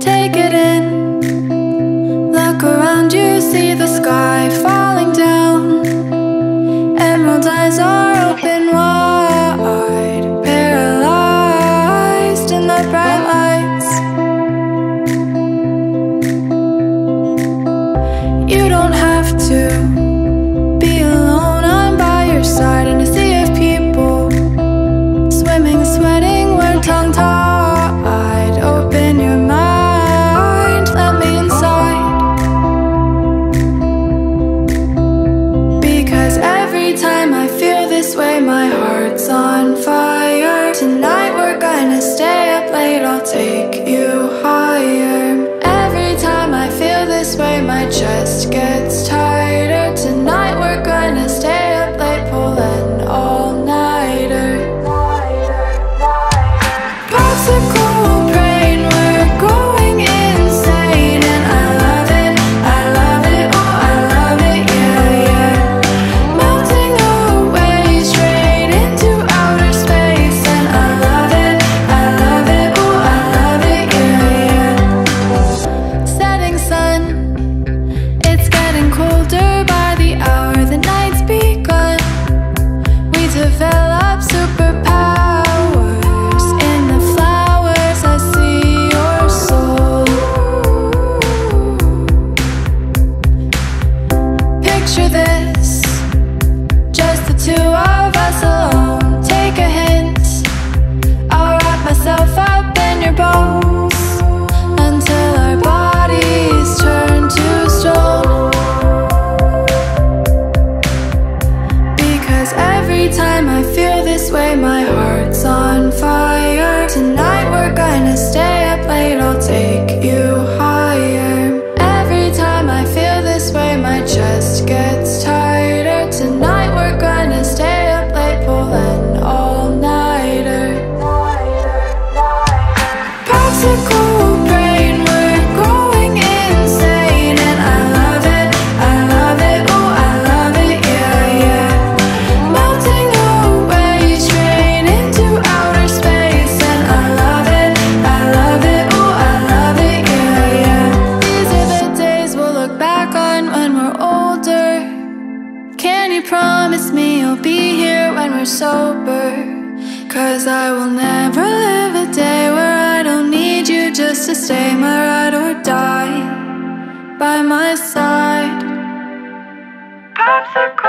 Take it in, look around you, see the Every time I feel this way, my heart. to us. promise me you'll be here when we're sober? Cause I will never live a day where I don't need you just to stay my ride or die by my side. Popsicle.